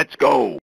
Let's go!